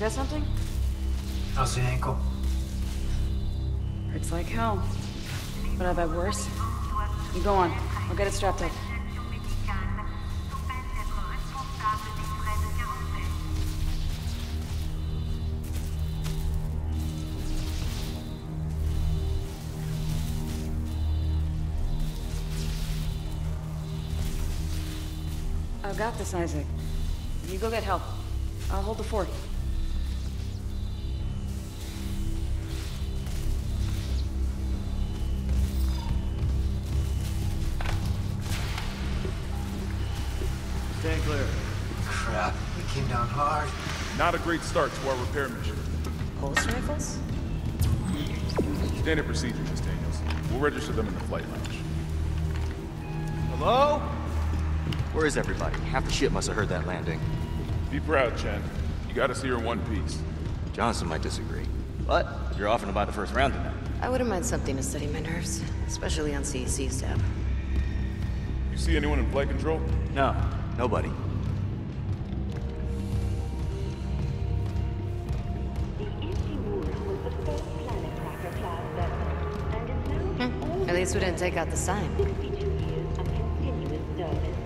Forget something? How's the ankle? Hurts like hell. But I've had worse. You go on. I'll get it strapped up. I've got this, Isaac. You go get help. I'll hold the fort. Not a great start to our repair mission. Pulse rifles? Standard procedure, Miss Daniels. We'll register them in the flight lounge. Hello? Where is everybody? Half the ship must have heard that landing. Be proud, Chen. You got us here in one piece. Johnston might disagree. But you're offering to buy the first round tonight. I wouldn't mind something to steady my nerves, especially on CEC staff. You see anyone in flight control? No, nobody. The we didn't take out the sign. 62 years of continuous service.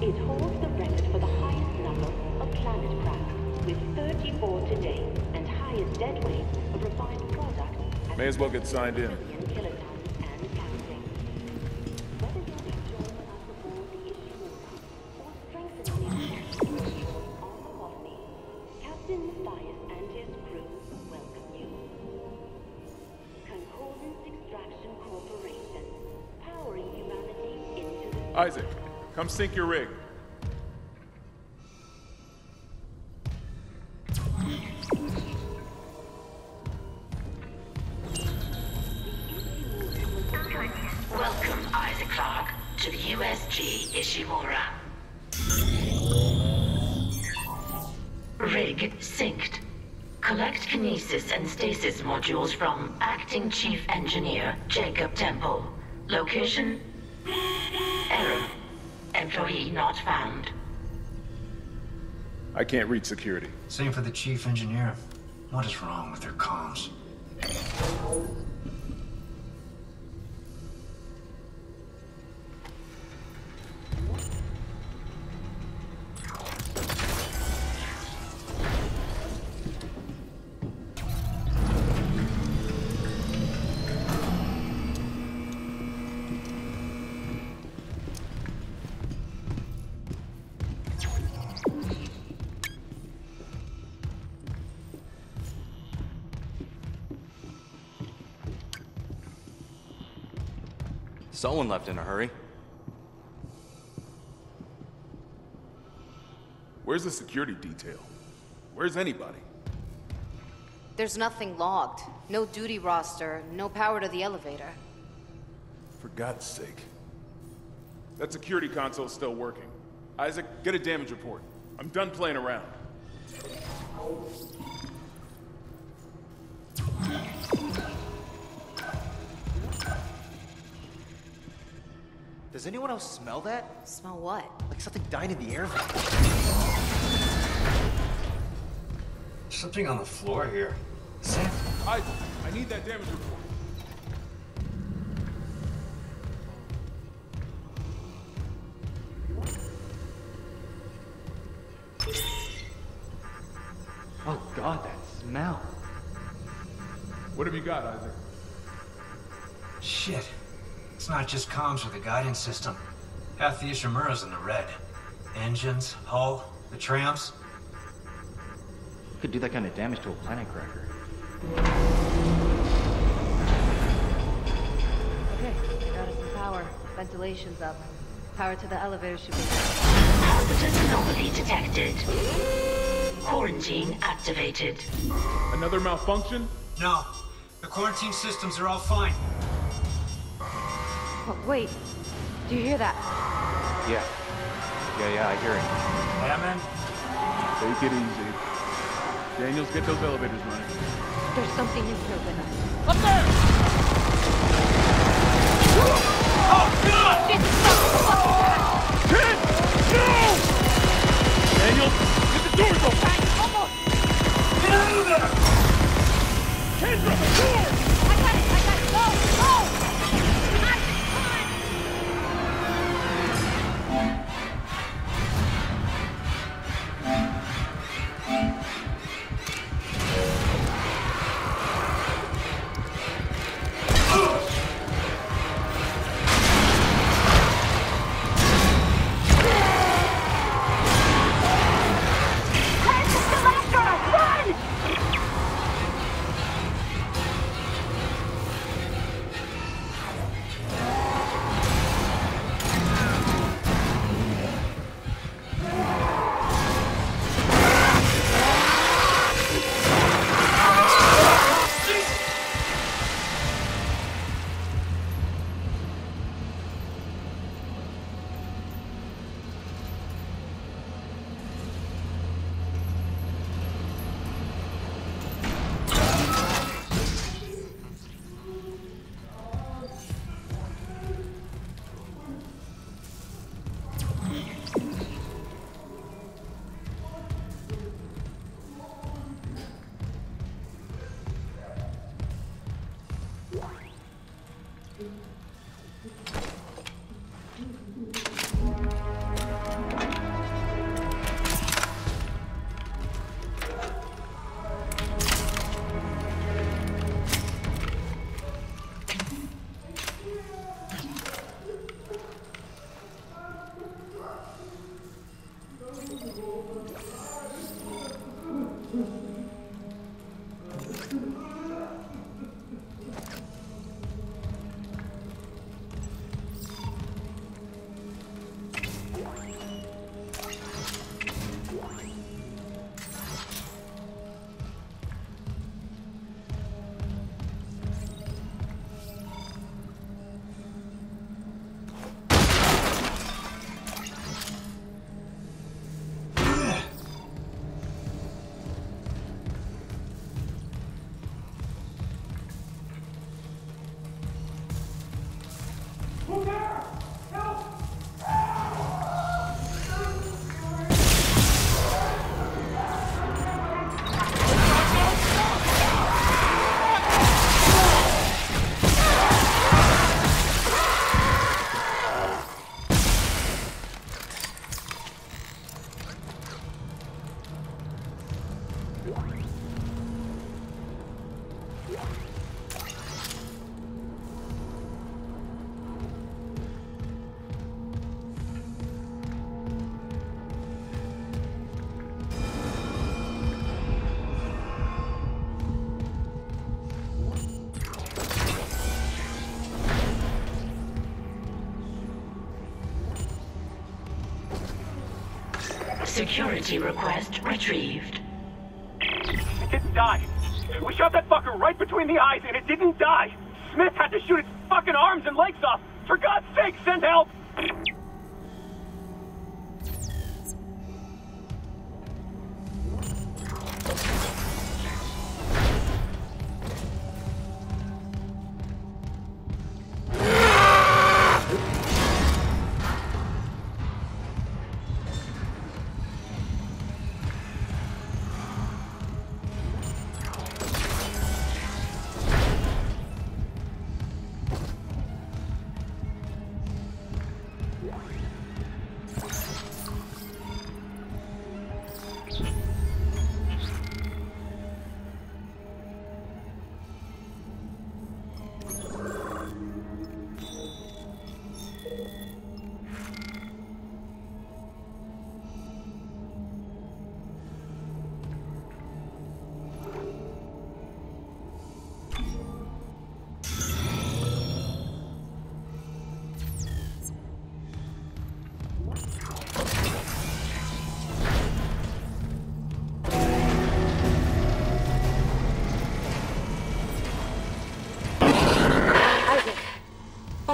It holds the record for the highest number of planet crack, with 34 today, and highest dead weight of refined product May as well get signed in. Sync your rig. Welcome, Isaac Clarke, to the USG Ishimura. Rig synced. Collect kinesis and stasis modules from Acting Chief can't reach security. Same for the chief engineer. What is wrong with their comms? Someone left in a hurry. Where's the security detail? Where's anybody? There's nothing logged. No duty roster, no power to the elevator. For God's sake. That security console's still working. Isaac, get a damage report. I'm done playing around. Does anyone else smell that? Smell what? Like something died in the air vent. Something on the floor here. Sam? Isaac, I need that damage report. Not just comms with the guidance system. Half the Ishimura's in the red. Engines, hull, the trams. Could do that kind of damage to a planet cracker. Okay, got us some power. Ventilation's up. Power to the elevator should be. Hazardous anomaly detected. Quarantine activated. Another malfunction? No. The quarantine systems are all fine. Oh, wait. Do you hear that? Yeah. Yeah, yeah, I hear it. Yeah, man. Take it easy. Daniels, get those elevators running. There's something in here with us. Up there! Oh, God! Get the fuck Kid! No! Daniels, get the doors open! Hey, almost! Get out of there! Kendra, the door! Security request retrieved. It didn't die. We shot that fucker right between the eyes and it didn't die. Smith had to shoot its fucking arms and legs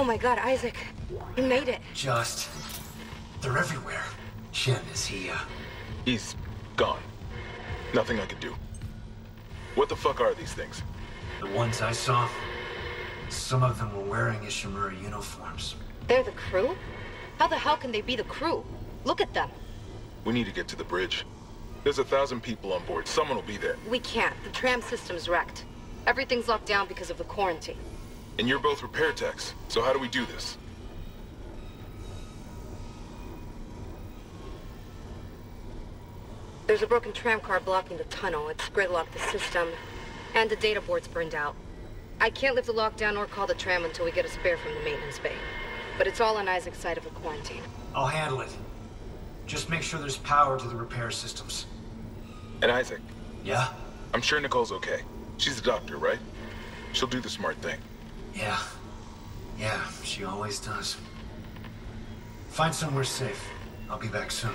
my god, Isaac. You made it. Just. They're everywhere. Chen, is he, uh. He's gone. Nothing I can do. What the fuck are these things? The ones I saw? Some of them were wearing Ishimura uniforms. They're the crew? How the hell can they be the crew? Look at them. We need to get to the bridge. There's a thousand people on board. Someone will be there. We can't. The tram system's wrecked. Everything's locked down because of the quarantine. And you're both repair techs. So how do we do this? There's a broken tram car blocking the tunnel. It's gridlocked the system. And the data board's burned out. I can't lift the lockdown or call the tram until we get a spare from the maintenance bay. But it's all on Isaac's side of the quarantine. I'll handle it. Just make sure there's power to the repair systems. And Isaac, Yeah? I'm sure Nicole's okay. She's a doctor, right? She'll do the smart thing. Yeah. Yeah, she always does. Find somewhere safe. I'll be back soon.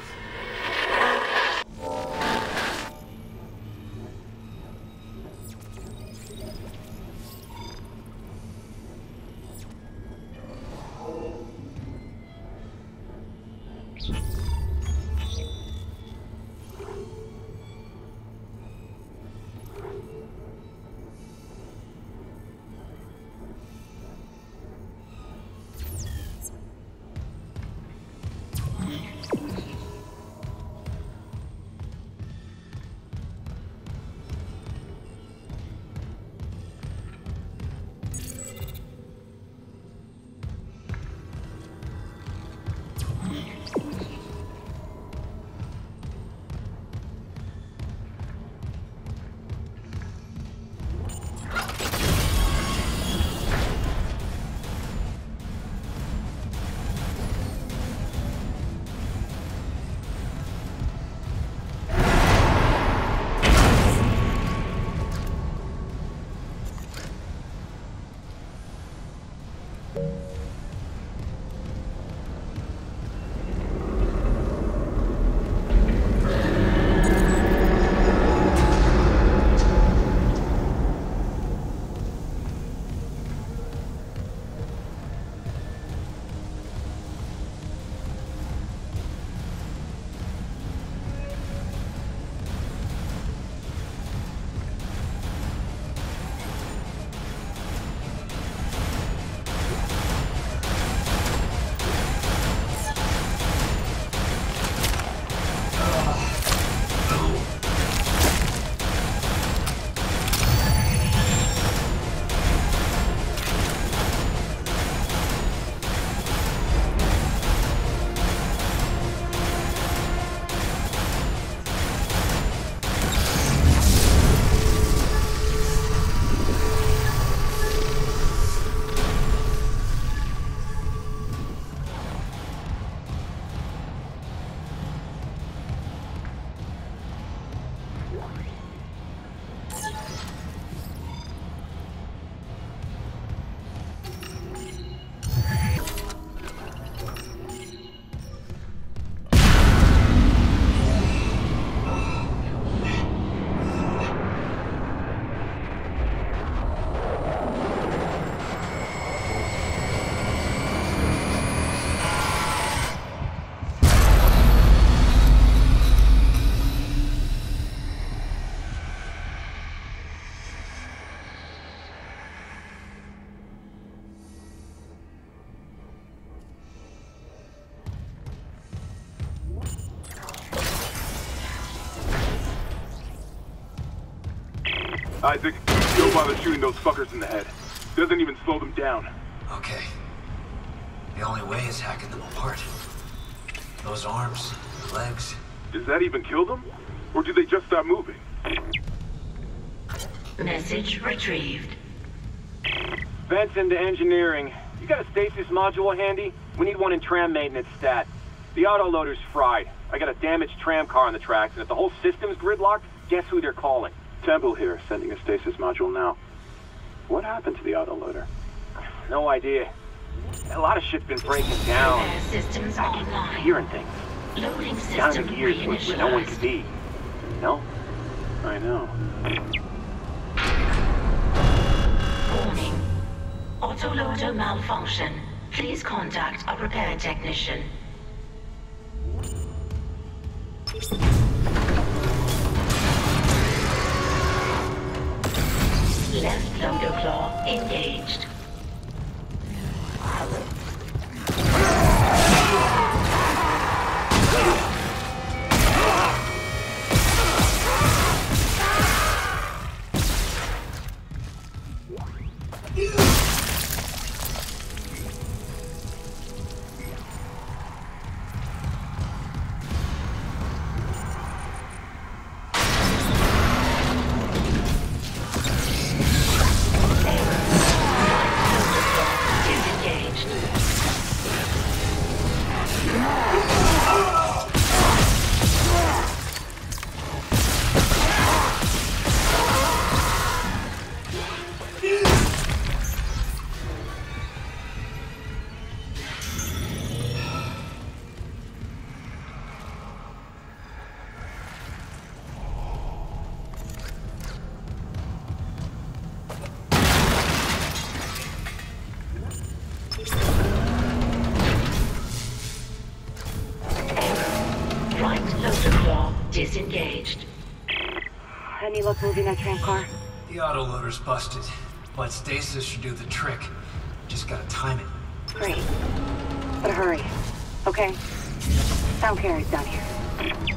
Isaac, don't bother shooting those fuckers in the head. Doesn't even slow them down. Okay. The only way is hacking them apart. Those arms, legs. Does that even kill them? Or do they just stop moving? Message retrieved. Vents into engineering. You got a stasis module handy? We need one in tram maintenance stat. The autoloader's fried. I got a damaged tram car on the tracks, and if the whole system's gridlocked, guess who they're calling? Temple here, sending a stasis module now. What happened to the autoloader? No idea. A lot of shit's been breaking down. Repair systems online. Hearing things. Loading Down system in gears where, where no one could reinitialized. be. No? I know. Warning. Autoloader malfunction. Please contact a repair technician. Left loader claw engaged. Moving that tram car? The autoloader's busted, but stasis should do the trick. Just gotta time it. Great. But hurry. Okay? Sound carries down here.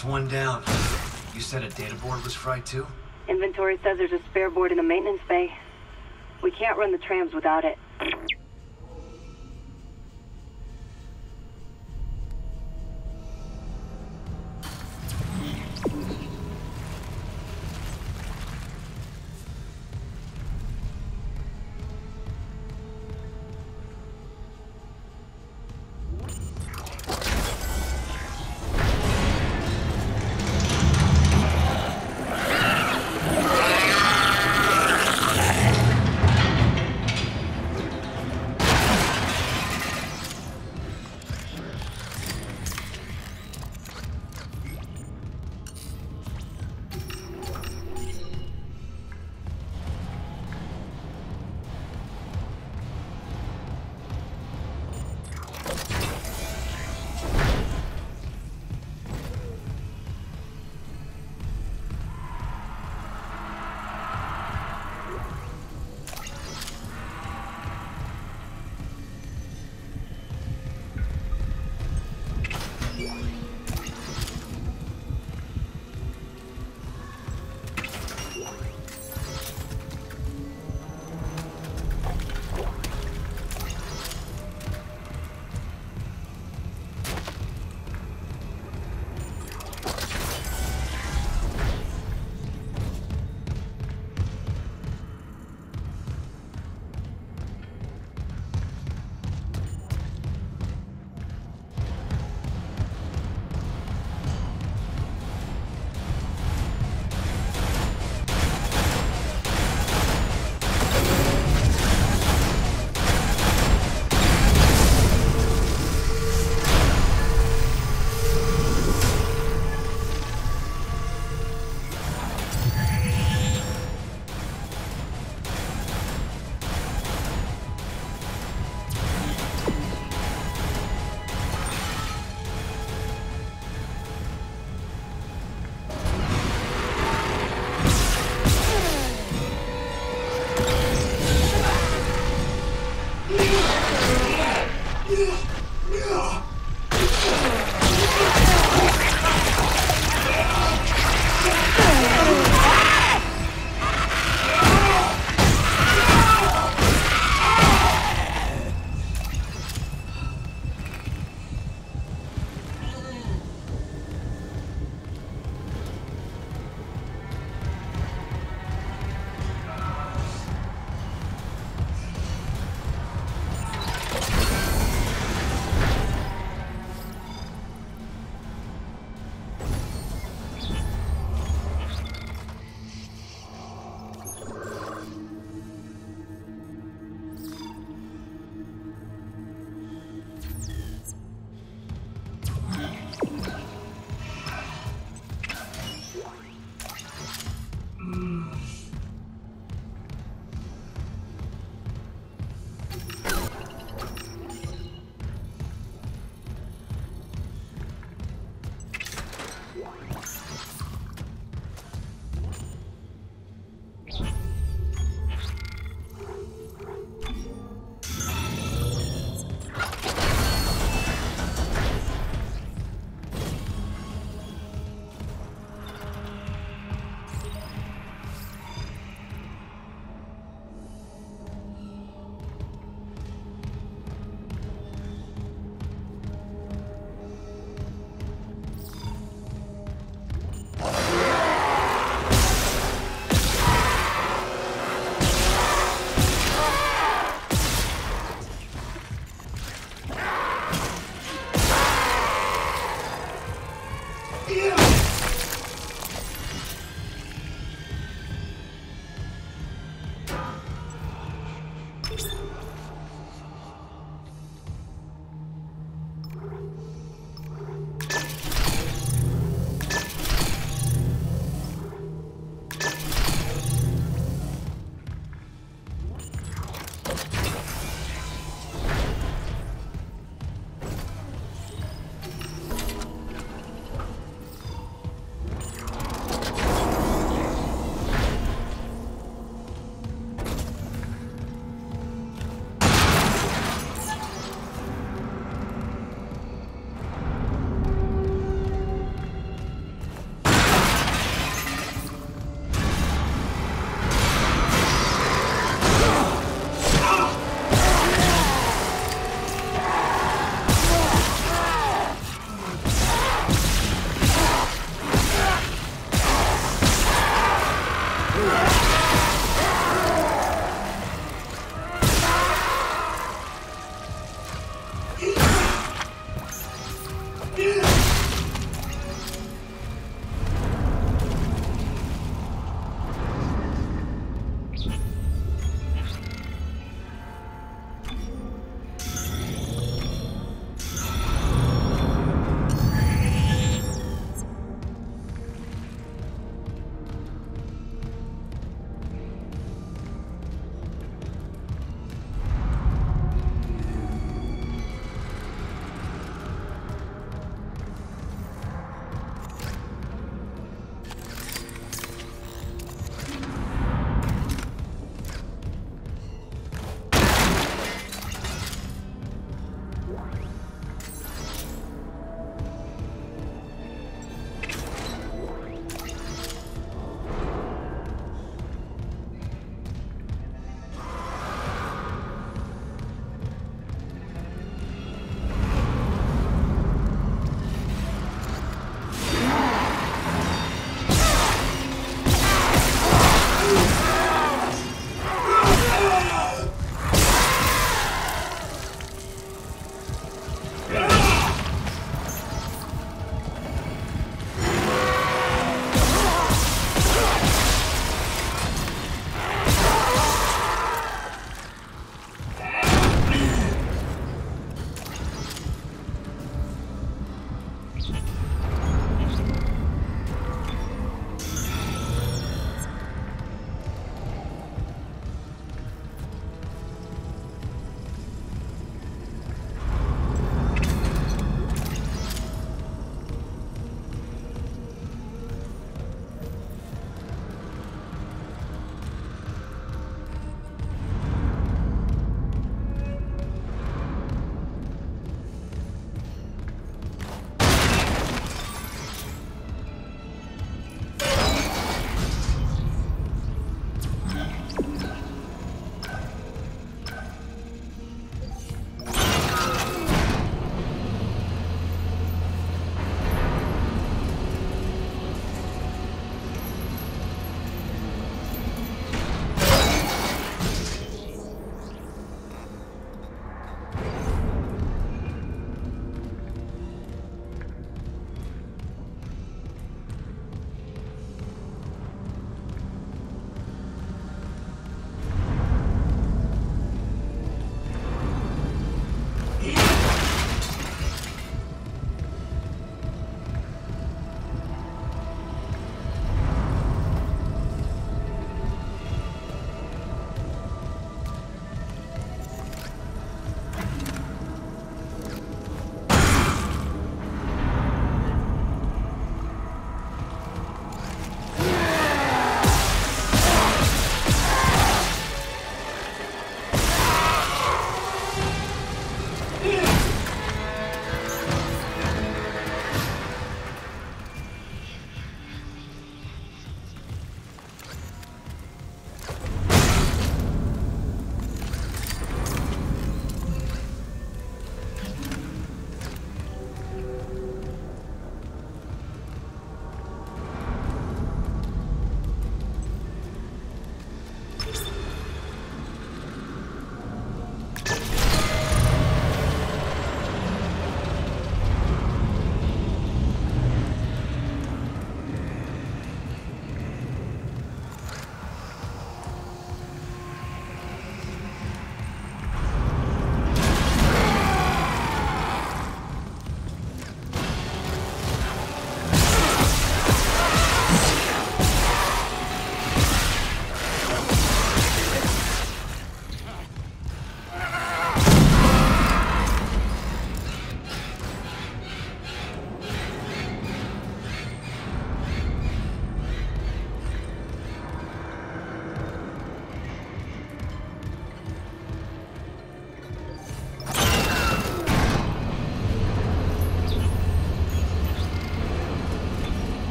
That's one down. You said a data board was fried too? Inventory says there's a spare board in the maintenance bay. We can't run the trams without it.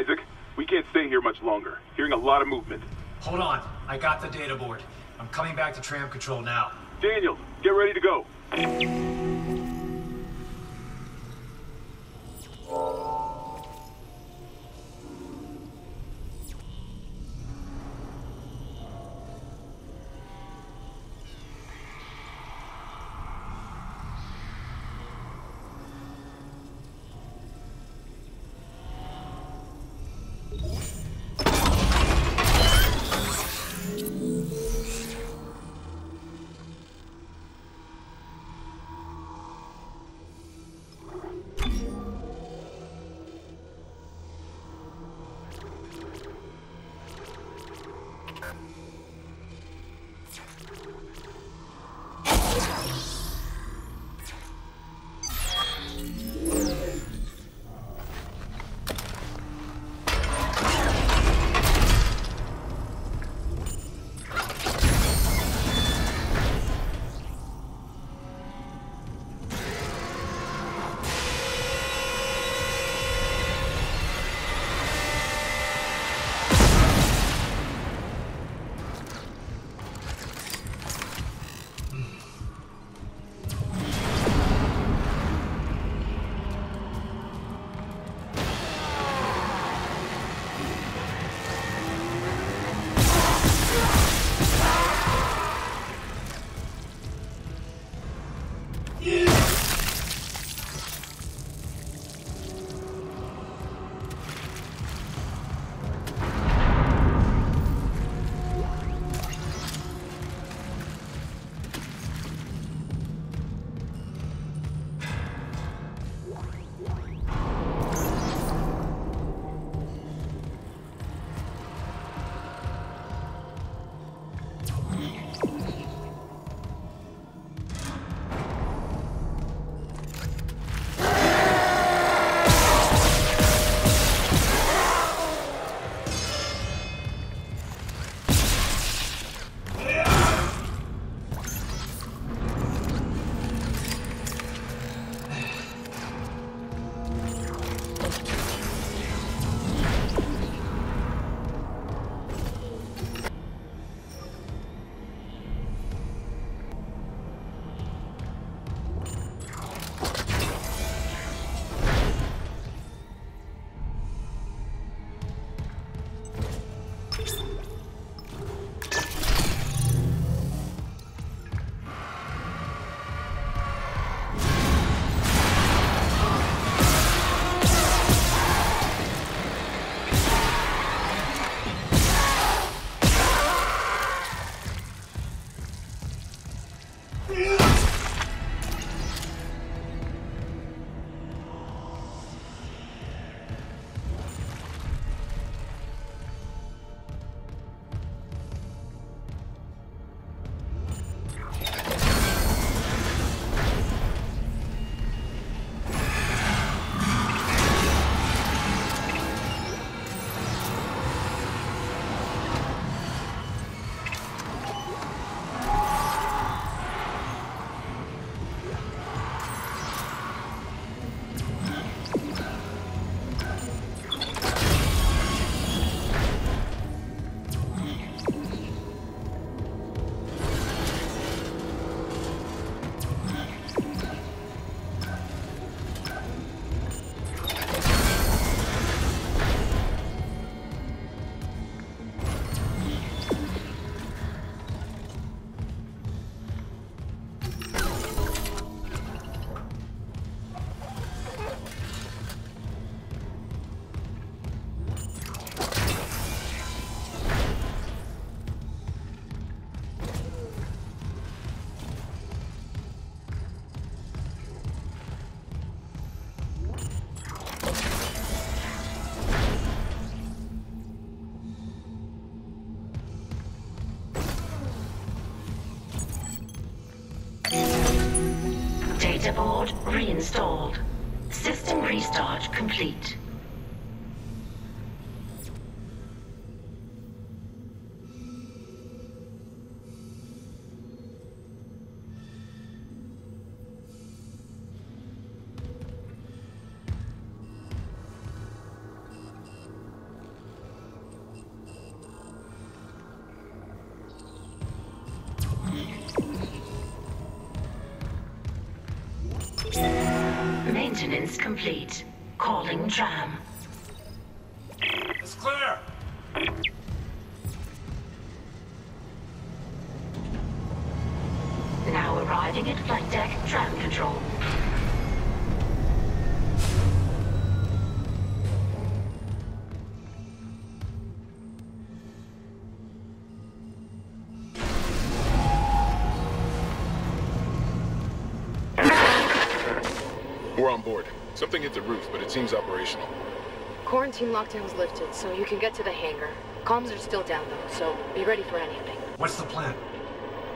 Isaac, we can't stay here much longer. Hearing a lot of movement. Hold on. I got the data board. I'm coming back to tram control now. Daniel, get ready to go. Data board reinstalled. System restart complete. Something hit the roof, but it seems operational. Quarantine lockdown's lifted, so you can get to the hangar. Comms are still down though, so be ready for anything. What's the plan?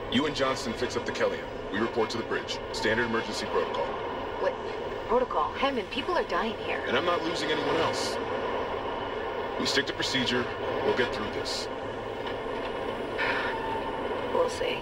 You and Johnston fix up the Kellion. We report to the bridge. Standard emergency protocol. What? Protocol? Hammond, people are dying here. And I'm not losing anyone else. We stick to procedure. We'll get through this. We'll see.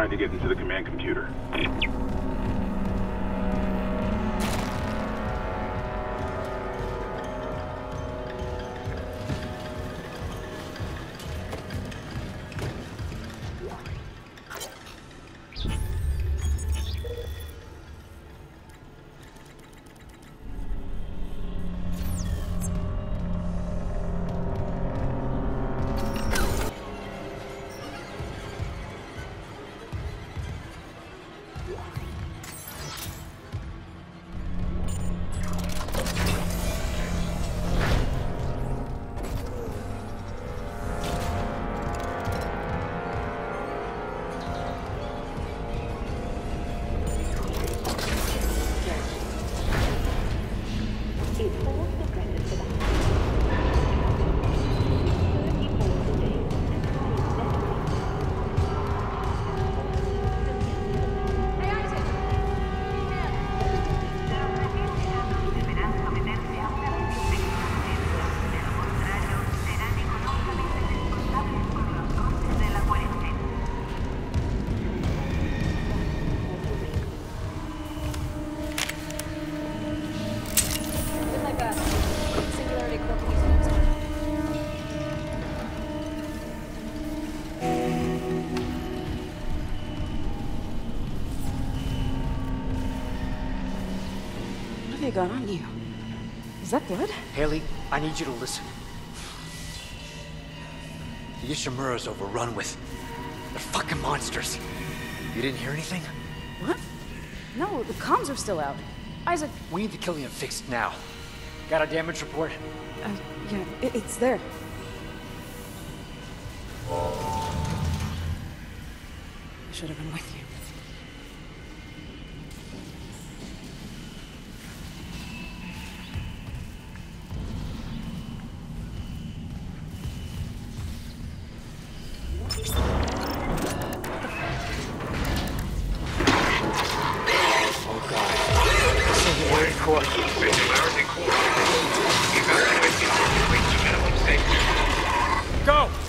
Trying to get into the Got on you? Is that blood? Haley, I need you to listen. The Ishimura's overrun with... They're fucking monsters. You didn't hear anything? What? No, the comms are still out. Isaac, We need to kill him fixed now. Got a damage report? uh, yeah, it, it's there. Go!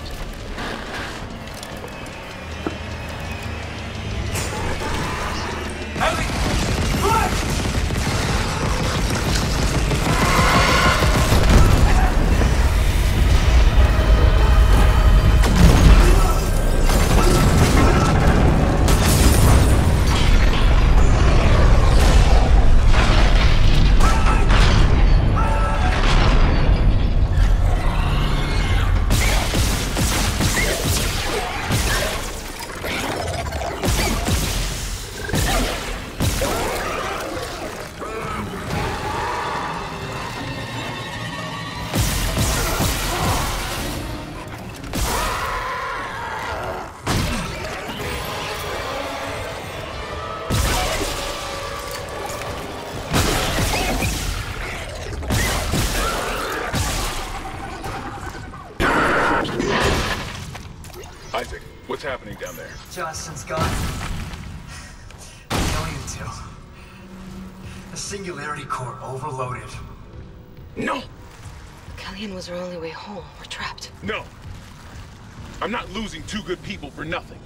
I'm not losing two good people for nothing.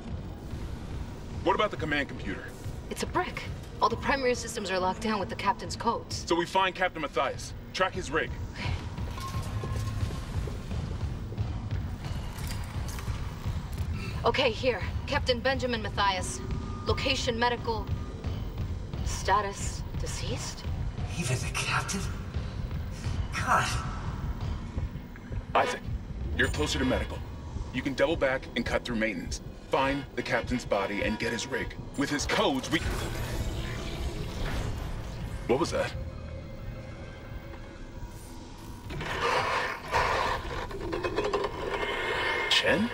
What about the command computer? It's a brick. All the primary systems are locked down with the captain's codes. So we find Captain Mathius, track his rig. Okay, Okay, here. Captain Benjamin Mathius. Location medical. Status deceased? Even the captain? God. Isaac, you're closer to medical. You can double back and cut through maintenance. Find the captain's body and get his rig. With his codes, we... What was that? Chen?